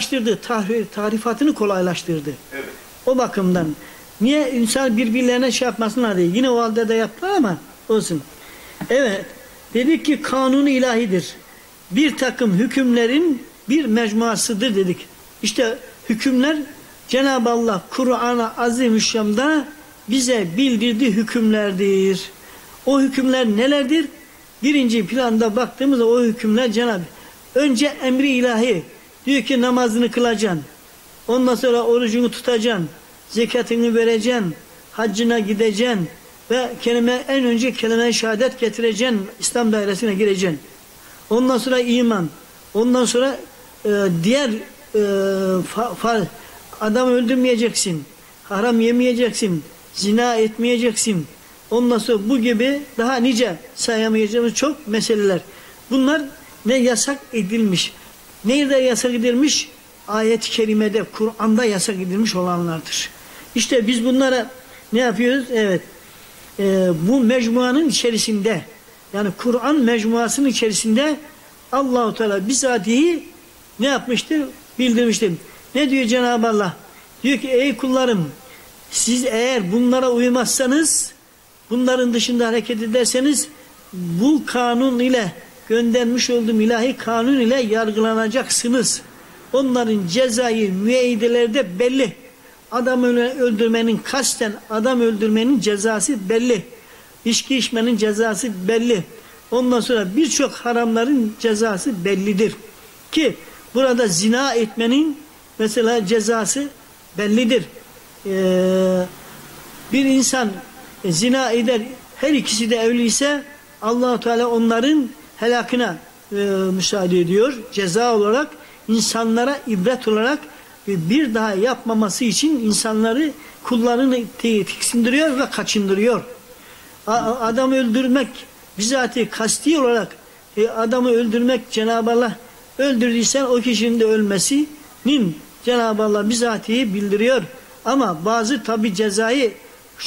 kolaylaştırdı, tarif, tarifatını kolaylaştırdı. Evet. O bakımdan niye insan birbirlerine şey yapmasınlar diye. Yine o halde de yaptılar ama olsun. Evet. Dedik ki kanunu ilahidir. Bir takım hükümlerin bir mecmuasıdır dedik. İşte hükümler Cenab-ı Allah Kur'an-ı Azimüşşam'da bize bildirdiği hükümlerdir. O hükümler nelerdir? Birinci planda baktığımızda o hükümler Cenab-ı Önce emri ilahi. Diyor ki namazını kılacaksın. Ondan sonra orucunu tutacaksın. Zekatını vereceksin. Haccına gideceksin. Ve kelime en önce kelime şehadet getireceksin. İslam dairesine gireceksin. Ondan sonra iman. Ondan sonra e, diğer e, fa, fa, adam öldürmeyeceksin. Haram yemeyeceksin. Zina etmeyeceksin. Ondan sonra bu gibi daha nice sayamayacağımız çok meseleler. Bunlar ne yasak edilmiş. Nerede yasak edilmiş? Ayet-i kerimede, Kur'an'da yasak edilmiş olanlardır. İşte biz bunlara ne yapıyoruz? Evet. E, bu mecmuanın içerisinde yani Kur'an mecmuasının içerisinde Allahu Teala bizatihi ne yapmıştır? Bildirmiştir. Ne diyor Cenab-ı Allah? Diyor ki ey kullarım siz eğer bunlara uymazsanız bunların dışında hareket ederseniz bu kanun ile göndermiş olduğum ilahi kanun ile yargılanacaksınız. Onların cezayı müeyyidelerde belli. Adam öldürmenin kasten adam öldürmenin cezası belli. İçki içmenin cezası belli. Ondan sonra birçok haramların cezası bellidir. Ki burada zina etmenin mesela cezası bellidir. Ee, bir insan zina eder her ikisi de evliyse Allahu Teala onların helakına e, müsaade ediyor. Ceza olarak insanlara ibret olarak e, bir daha yapmaması için insanları kullarını tiksindiriyor ve kaçındırıyor. A, adam öldürmek bizatihi kasti olarak e, adamı öldürmek Cenab-ı Allah öldürdüysen o kişinin de ölmesinin Cenab-ı Allah bizatihi bildiriyor. Ama bazı tabi cezayı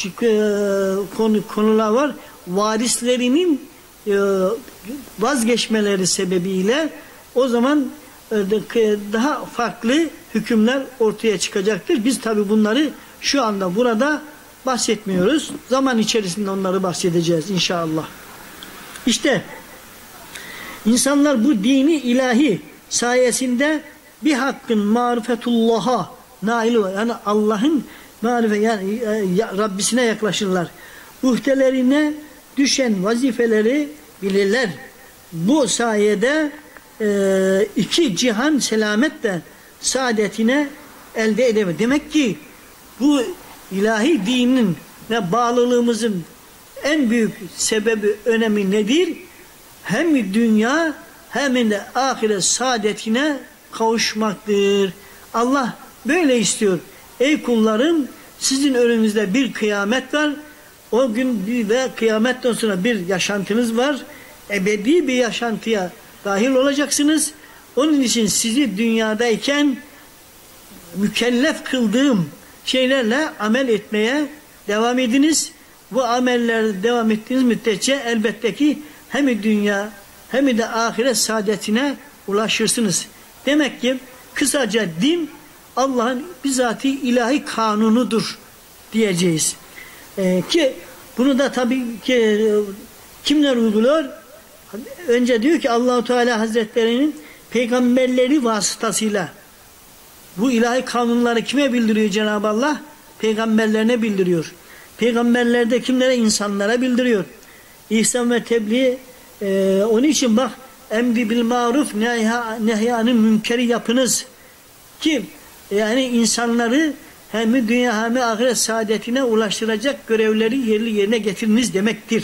e, konu, konular var. Varislerinin vazgeçmeleri sebebiyle o zaman e, daha farklı hükümler ortaya çıkacaktır. Biz tabi bunları şu anda burada bahsetmiyoruz. Zaman içerisinde onları bahsedeceğiz inşallah. İşte insanlar bu dini ilahi sayesinde bir hakkın marifetullah'a nail olur. Yani Allah'ın marifet yani e, Rabbisine yaklaşırlar. Muhtelerine düşen vazifeleri bilirler. Bu sayede e, iki cihan selamet de saadetine elde edemez. Demek ki bu ilahi dinin ve bağlılığımızın en büyük sebebi, önemi nedir? Hem dünya hem de ahiret saadetine kavuşmaktır. Allah böyle istiyor. Ey kullarım sizin önünüzde bir kıyamet var. O gün ve kıyametten sonra bir yaşantınız var. Ebedi bir yaşantıya dahil olacaksınız. Onun için sizi dünyadayken mükellef kıldığım şeylerle amel etmeye devam ediniz. Bu ameller devam ettiğiniz müddetçe elbette ki hem dünya hem de ahiret saadetine ulaşırsınız. Demek ki kısaca din Allah'ın bizatihi ilahi kanunudur diyeceğiz. Ee, ki bunu da tabii ki e, kimler uyguluyor? Önce diyor ki Allahu Teala Hazretlerinin peygamberleri vasıtasıyla bu ilahi kanunları kime bildiriyor Cenab-ı Allah? Peygamberlerine bildiriyor. Peygamberler de kimlere? insanlara bildiriyor. İhsan ve tebliğ e, onun için bak emri bil maruf nehyanın münkeri yapınız ki yani insanları hem dünya hem ahiret saadetine ulaştıracak görevleri yerli yerine getiriniz demektir.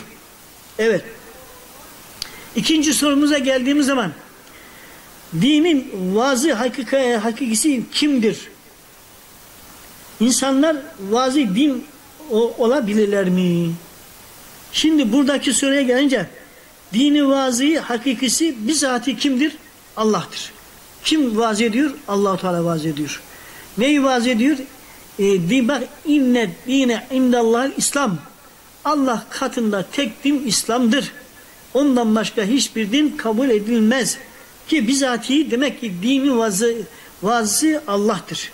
Evet. İkinci sorumuza geldiğimiz zaman dinin vazı hakika, hakikisi kimdir? İnsanlar vazı din olabilirler mi? Şimdi buradaki soruya gelince dini vazı hakikisi bizatihi kimdir? Allah'tır. Kim vaz ediyor? allah Teala vaz ediyor. Neyi vaz ediyor? E, di inne dine indallah İslam. Allah katında tek din İslam'dır. Ondan başka hiçbir din kabul edilmez. Ki bizatihi demek ki dini vazı, vaazı Allah'tır.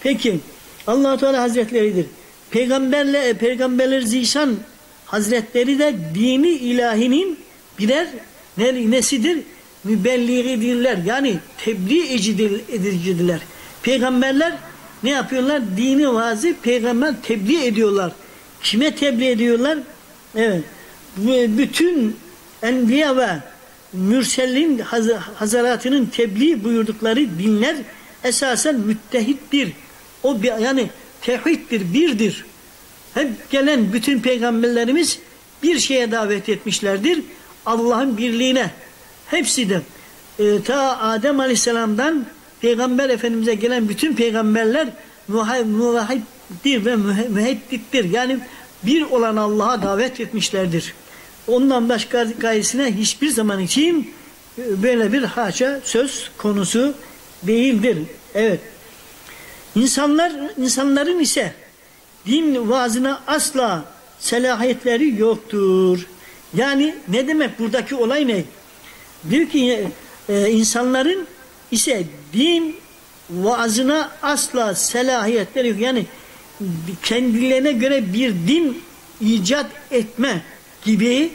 Peki allah Teala Hazretleri'dir. Peygamberle e, peygamberler zişan Hazretleri de dini ilahinin birer ne, nesidir? Mübelliğidirler. Yani tebliğ edicidirler. Peygamberler ne yapıyorlar? Dini vaazı peygamber tebliğ ediyorlar. Kime tebliğ ediyorlar? Evet. Bütün enbiya ve mürselin haz hazaratının tebliğ buyurdukları dinler esasen müttehittir. O bir, yani tevhiddir, birdir. Hep gelen bütün peygamberlerimiz bir şeye davet etmişlerdir. Allah'ın birliğine. Hepsi de e, ta Adem Aleyhisselam'dan Peygamber Efendimiz'e gelen bütün peygamberler muvahhiddir ve müheddittir. Yani bir olan Allah'a davet etmişlerdir. Ondan başka gayesine hiçbir zaman için e, böyle bir haşa söz konusu değildir. Evet. İnsanlar insanların ise din vaazına asla selahiyetleri yoktur. Yani ne demek buradaki olay ne? Diyor ki e, insanların ise din vaazına asla selahiyetleri yok. Yani kendilerine göre bir din icat etme gibi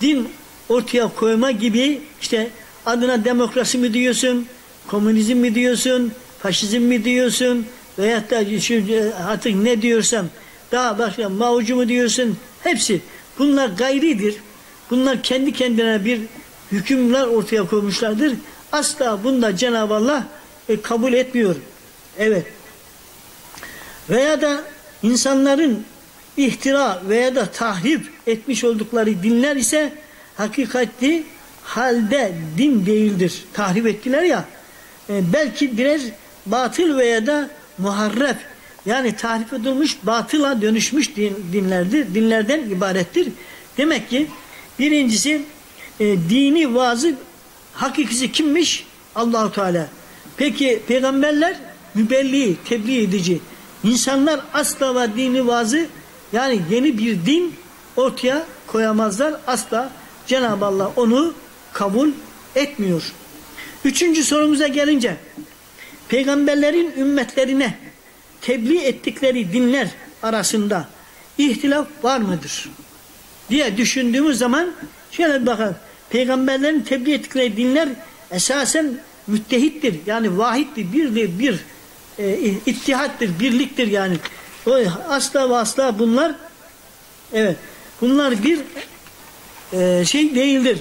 din ortaya koyma gibi işte adına demokrasi mi diyorsun, komünizm mi diyorsun, faşizm mi diyorsun veyahut da şu, artık ne diyorsan daha başka maucu mu diyorsun hepsi bunlar gayridir. Bunlar kendi kendine bir hükümler ortaya koymuşlardır. Asla bunda Cenab-ı Allah e, kabul etmiyor. Evet. Veya da insanların ihtira veya da tahrip etmiş oldukları dinler ise hakikati halde din değildir. Tahrip ettiler ya e, belki biraz batıl veya da muharref yani tahrip edilmiş batıla dönüşmüş din, dinlerdir, dinlerden ibarettir. Demek ki birincisi e, dini vaazı hakikisi kimmiş? Allahu Teala. Peki peygamberler mübelli, tebliğ edici. İnsanlar asla ve dini vaazı yani yeni bir din ortaya koyamazlar. Asla Cenab-ı Allah onu kabul etmiyor. Üçüncü sorumuza gelince peygamberlerin ümmetlerine tebliğ ettikleri dinler arasında ihtilaf var mıdır? diye düşündüğümüz zaman şöyle bir bakalım. Peygamberlerin tebliğ ettikleri dinler esasen müttehittir. Yani vahittir, birdir, bir e, ittihattır, birliktir yani. O asla ve asla bunlar evet bunlar bir e, şey değildir.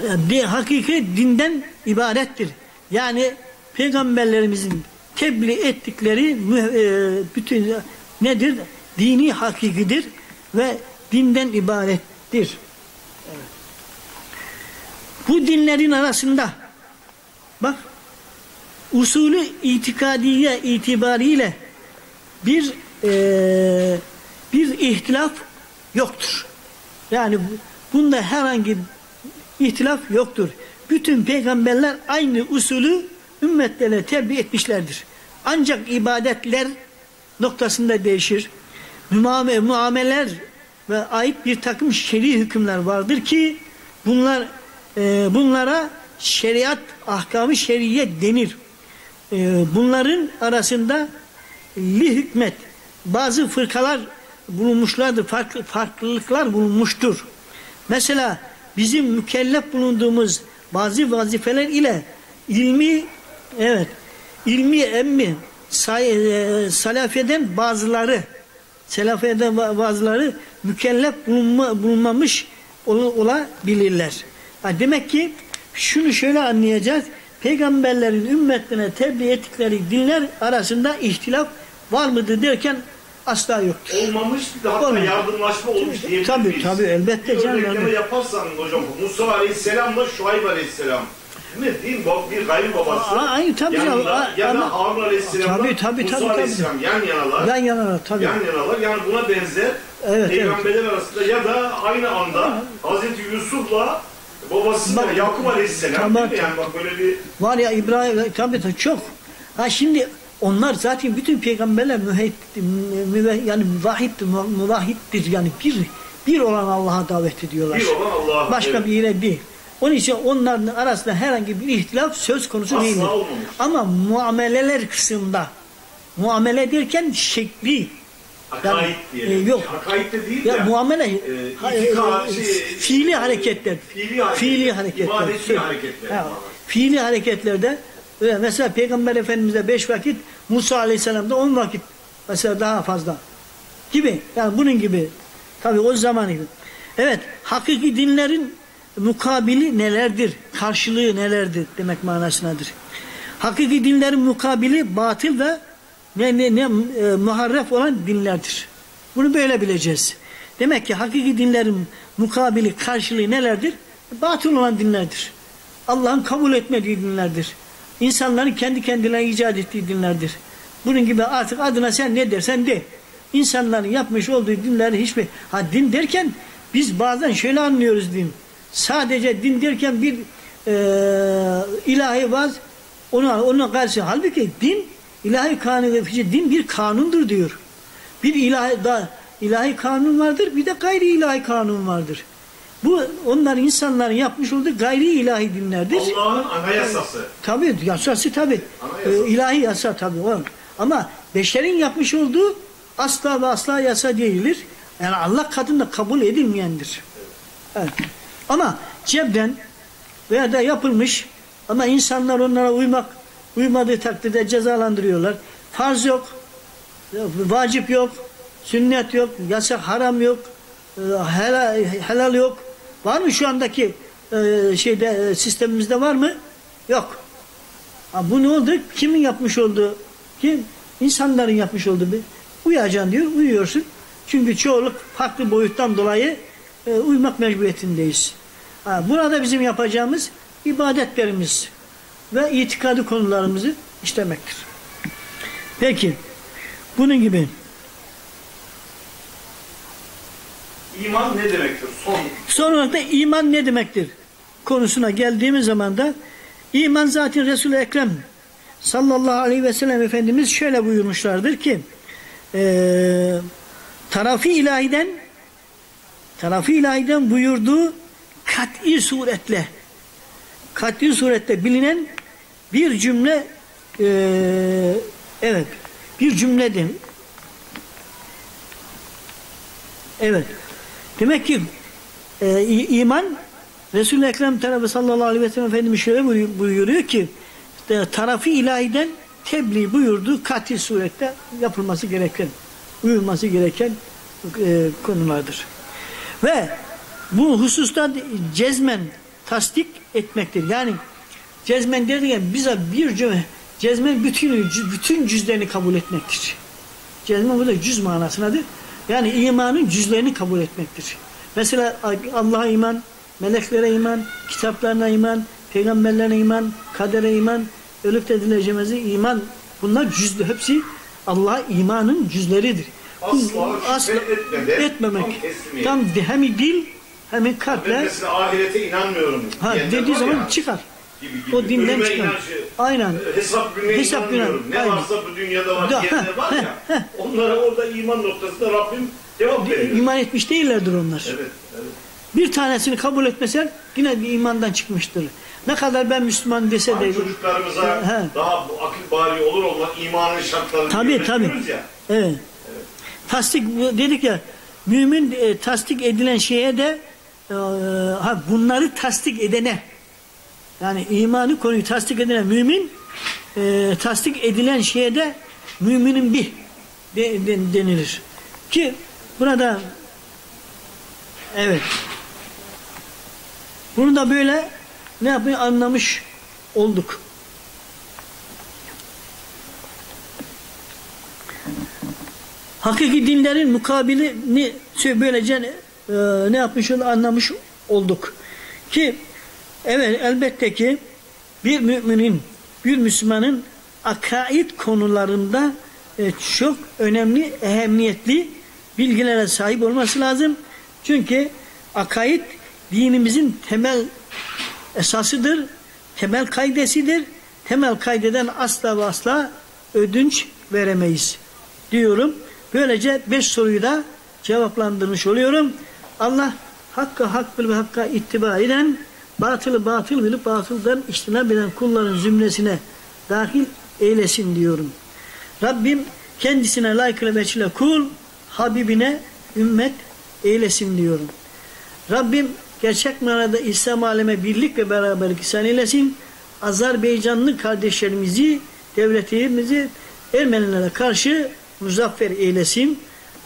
Bir hakiki dinden ibarettir. Yani peygamberlerimizin tebliğ ettikleri e, bütün nedir? Dini hakikidir ve dinden ibarettir. Bu dinlerin arasında bak usulü itikadiye itibariyle bir e, bir ihtilaf yoktur. Yani bunda herhangi ihtilaf yoktur. Bütün peygamberler aynı usulü ümmetlere tebliğ etmişlerdir. Ancak ibadetler noktasında değişir. Muamele, muameler ve ait bir takım şer'i hükümler vardır ki bunlar e, bunlara şeriat ahkamı şeriye denir. E, bunların arasında li hükmet bazı fırkalar bulunmuşlardır, farklı, farklılıklar bulunmuştur. Mesela bizim mükellef bulunduğumuz bazı vazifeler ile ilmi evet ilmi emmi say, e, salafeden bazıları selafeden bazıları mükellef bulunma, bulunmamış ol, olabilirler. Ha, demek ki şunu şöyle anlayacağız. Peygamberlerin ümmetine tebliğ ettikleri dinler arasında ihtilaf var mıdır derken asla yoktur. Olmamış hatta Olmamış. yardımlaşma olmuş diyebilir Tabii miyiz? tabii elbette bir canım. Bir yaparsan hocam Musa Aleyhisselam'la Şuayb Aleyhisselam Değil mi? Din bab, bir gayrı babası. Aa, aynı tabii canım. ya da Harun Aleyhisselam'la tabii, tabii, Musa tabii, Aleyhisselam tabii. yan yanalar. Yan yanalar tabii. Yan yanalar. Yani buna benzer evet, peygamberler evet. arasında ya da aynı anda Hazreti Yusuf'la babası Bak, Yakup Aleyhisselam değil mi? Yani bak böyle bir Var ya İbrahim tabii çok. Ha şimdi onlar zaten bütün peygamberler mühit, müve, yani müvahittir, müvahittir yani bir bir olan Allah'a davet ediyorlar. bir olan Allah'a. Başka evet. bir yere bir. Onun için onların arasında herhangi bir ihtilaf söz konusu Asla değildir. olmamış. Ama muameleler kısmında muamele derken şekli Akaid diyelim. e, yok. Akaid de değil ya de. muamele e, ha- e, şey, fiili hareketler Fiili hareketler. fiili hareketler hareketler. Ha, fiili hareketlerde e, mesela Peygamber Efendimiz'de beş vakit Musa Aleyhisselam'da on vakit mesela daha fazla gibi yani bunun gibi tabi o zaman gibi evet hakiki dinlerin mukabili nelerdir karşılığı nelerdir demek manasındadır hakiki dinlerin mukabili batıl ve ne, ne, ne e, muharref olan dinlerdir. Bunu böyle bileceğiz. Demek ki hakiki dinlerin mukabili karşılığı nelerdir? Batıl olan dinlerdir. Allah'ın kabul etmediği dinlerdir. İnsanların kendi kendilerine icat ettiği dinlerdir. Bunun gibi artık adına sen ne dersen de insanların yapmış olduğu dinleri hiçbir ha din derken biz bazen şöyle anlıyoruz din. Sadece din derken bir e, ilahi vaz ona ona karşı. Halbuki din ilahi kanun din bir kanundur diyor. Bir ilahi da ilahi kanun vardır, bir de gayri ilahi kanun vardır. Bu onlar insanların yapmış olduğu gayri ilahi dinlerdir. Allah'ın anayasası. Tabi yasası tabi. Anayasa. Ee, ilahi yasa tabi o. Ama beşerin yapmış olduğu asla ve asla yasa değildir. Yani Allah katında kabul edilmeyendir. Evet. Ama cebden veya da yapılmış ama insanlar onlara uymak uymadığı takdirde cezalandırıyorlar. Farz yok, vacip yok, sünnet yok, yasak haram yok, e, helal, helal yok. Var mı şu andaki e, şeyde e, sistemimizde var mı? Yok. Bu ne oldu? Kimin yapmış olduğu? Kim? İnsanların yapmış olduğu bir. Uyacaksın diyor, uyuyorsun. Çünkü çoğunluk farklı boyuttan dolayı e, uymak mecburiyetindeyiz. Burada bizim yapacağımız ibadetlerimiz ve itikadi konularımızı işlemektir. Peki, bunun gibi İman ne demektir? Son. Son olarak da iman ne demektir? Konusuna geldiğimiz zaman da iman zaten Resul-i Ekrem sallallahu aleyhi ve sellem Efendimiz şöyle buyurmuşlardır ki eee tarafı ilahiden tarafı ilahiden buyurduğu kat'i suretle kat'i surette bilinen bir cümle eee, evet bir cümledir. Evet. Demek ki e, iman Resul-i Ekrem tarafı sallallahu aleyhi ve sellem Efendimiz şöyle buyur- buyuruyor ki e, tarafı ilahiden tebliğ buyurduğu katil surette yapılması gereken uyulması gereken e, konulardır. Ve bu hususta cezmen tasdik etmektir. Yani cezmen derken bize bir cümle cezmen bütün bütün cüzlerini kabul etmektir. Cezmen burada cüz manasındadır. Yani imanın cüzlerini kabul etmektir. Mesela Allah'a iman, meleklere iman, kitaplarına iman, peygamberlerine iman, kadere iman, ölüp de dileceğimize iman. Bunlar cüzlü. Hepsi Allah'a imanın cüzleridir. Asla şüphe etmeden etmemek. tam teslimiyet. Tam hem dil hem Ben kalple mesela ahirete inanmıyorum. ha, dediği zaman ya, çıkar. Gibi gibi. O dinden Ölüme inancı, Aynen. e, Hesap gününe Hesap inanmıyorum. günü, Ne aynen. varsa bu dünyada var Da- diyenler var ya. onlara orada iman noktasında Rabbim cevap veriyor. İman etmiş değillerdir onlar. Evet, evet. Bir tanesini kabul etmesen yine bir imandan çıkmıştır. Ne kadar ben Müslüman dese de Hani çocuklarımıza He. daha bu akıl bari olur olmak imanın şartlarını Tabii, tabii. ya. Evet. Tasdik dedik ya mümin e, tasdik edilen şeye de e, ha bunları tasdik edene yani imanı konuyu tasdik edene mümin e, tasdik edilen şeye de müminin bir de, de- denilir. Ki burada evet bunu da böyle ne yapmayı anlamış olduk. hakiki dinlerin mukabilini böylece e, ne yapmış olduk, anlamış olduk. Ki evet elbette ki bir müminin, bir Müslümanın akaid konularında e, çok önemli, ehemmiyetli bilgilere sahip olması lazım. Çünkü akaid dinimizin temel esasıdır, temel kaydesidir. Temel kaydeden asla ve asla ödünç veremeyiz diyorum. Böylece beş soruyu da cevaplandırmış oluyorum. Allah hakkı hak bil ve hakka ittiba eden batılı batıl bilip batıldan iştinab eden kulların zümresine dahil eylesin diyorum. Rabbim kendisine layıkıyla veçile kul, Habibine ümmet eylesin diyorum. Rabbim gerçek manada İslam aleme birlik ve beraberlik ihsan eylesin. Azerbaycanlı kardeşlerimizi, devletimizi Ermenilere karşı muzaffer eylesin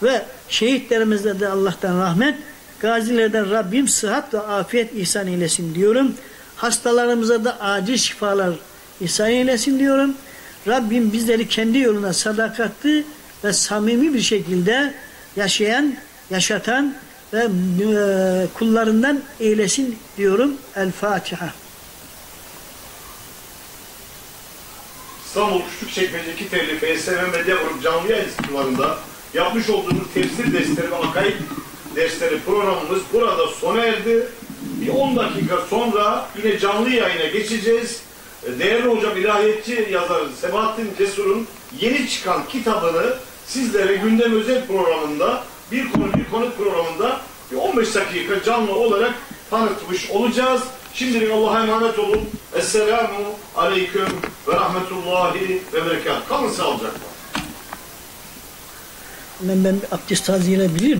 ve şehitlerimize de Allah'tan rahmet, gazilerden Rabbim sıhhat ve afiyet ihsan eylesin diyorum. Hastalarımıza da acil şifalar ihsan eylesin diyorum. Rabbim bizleri kendi yoluna sadakatli ve samimi bir şekilde yaşayan, yaşatan ve e, kullarından eylesin diyorum. El Fatiha. İstanbul Küçükçekmece telli FSM Medya Grup canlı yayın stüdyolarında yapmış olduğumuz tefsir dersleri ve akaid dersleri programımız burada sona erdi. Bir 10 dakika sonra yine canlı yayına geçeceğiz. E, Değerli hocam ilahiyatçı yazar Sebahattin Cesur'un yeni çıkan kitabını sizlere gündem özel programında bir konu bir konuk programında bir 15 dakika canlı olarak tanıtmış olacağız. Şimdilik Allah'a emanet olun. Esselamu aleyküm ve rahmetullahi ve berekat. Kalın sağlıcakla. Ben, ben abdest taziyeyle bilirim.